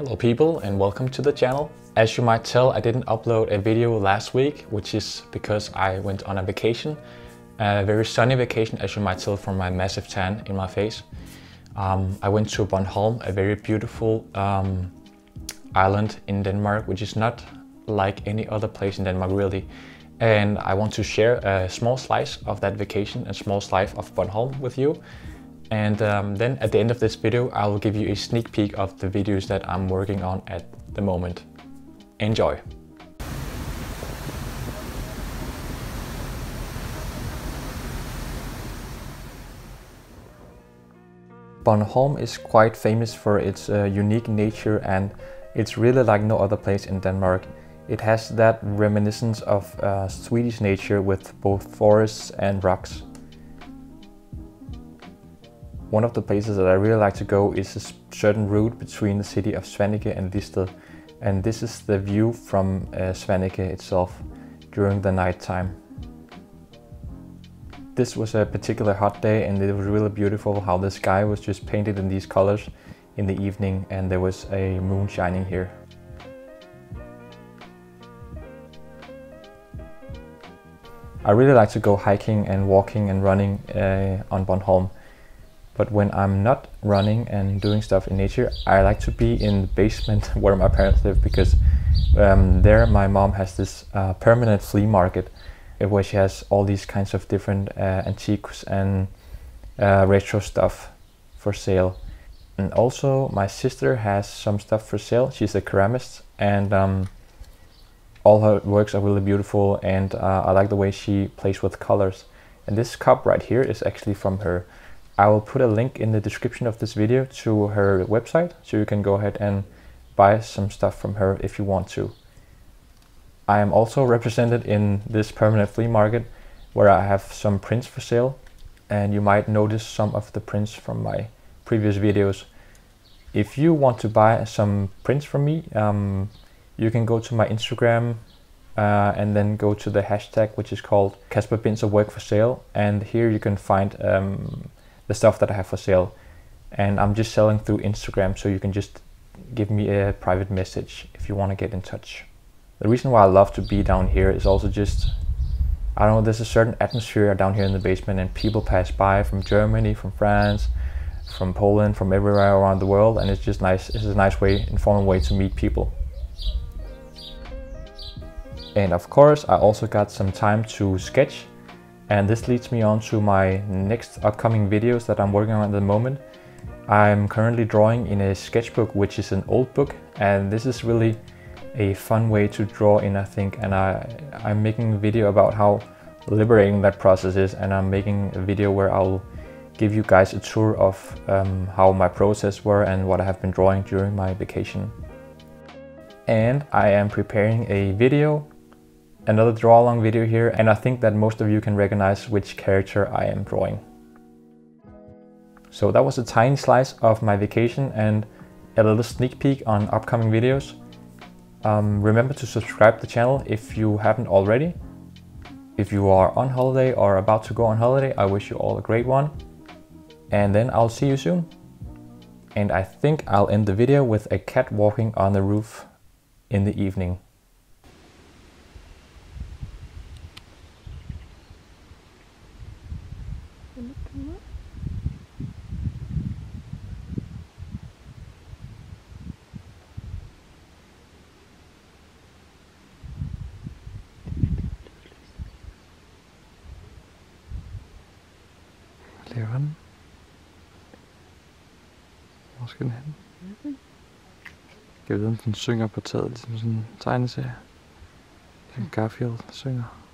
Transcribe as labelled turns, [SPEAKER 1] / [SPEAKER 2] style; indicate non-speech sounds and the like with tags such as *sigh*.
[SPEAKER 1] Hello people and welcome to the channel. As you might tell, I didn't upload a video last week, which is because I went on a vacation. A very sunny vacation, as you might tell from my massive tan in my face. Um, I went to Bornholm, a very beautiful um, island in Denmark, which is not like any other place in Denmark really. And I want to share a small slice of that vacation, a small slice of Bornholm with you. And um, then at the end of this video, I will give you a sneak peek of the videos that I'm working on at the moment. Enjoy! Bornholm is quite famous for its uh, unique nature and it's really like no other place in Denmark. It has that reminiscence of uh, Swedish nature with both forests and rocks. One of the places that I really like to go is a certain route between the city of Svaneke and Listed. And this is the view from uh, Svaneke itself during the night time. This was a particular hot day and it was really beautiful how the sky was just painted in these colors in the evening and there was a moon shining here. I really like to go hiking and walking and running uh, on Bornholm but when I'm not running and doing stuff in nature, I like to be in the basement *laughs* where my parents live because um, there my mom has this uh, permanent flea market where she has all these kinds of different uh, antiques and uh, retro stuff for sale. And also my sister has some stuff for sale. She's a ceramist and um, all her works are really beautiful and uh, I like the way she plays with colors. And this cup right here is actually from her I will put a link in the description of this video to her website so you can go ahead and buy some stuff from her if you want to. I am also represented in this permanent flea market where I have some prints for sale and you might notice some of the prints from my previous videos. If you want to buy some prints from me, um, you can go to my Instagram uh, and then go to the hashtag which is called Kasper Binzer Work for Sale and here you can find um, the stuff that I have for sale. And I'm just selling through Instagram, so you can just give me a private message if you want to get in touch. The reason why I love to be down here is also just, I don't know, there's a certain atmosphere down here in the basement and people pass by from Germany, from France, from Poland, from everywhere around the world. And it's just nice, it's a nice way, informal way to meet people. And of course, I also got some time to sketch and this leads me on to my next upcoming videos that I'm working on at the moment. I'm currently drawing in a sketchbook, which is an old book, and this is really a fun way to draw in, I think. And I, I'm making a video about how liberating that process is, and I'm making a video where I'll give you guys a tour of um, how my process were and what I have been drawing during my vacation. And I am preparing a video another draw along video here and I think that most of you can recognize which character I am drawing. So that was a tiny slice of my vacation and a little sneak peek on upcoming videos. Um, remember to subscribe to the channel if you haven't already. If you are on holiday or about to go on holiday, I wish you all a great one. And then I'll see you soon. And I think I'll end the video with a cat walking on the roof in the evening.
[SPEAKER 2] Laver den? Hvor skal den hen? Jeg ved, om den synger på taget, ligesom sådan en tegneserie. Den Garfield synger.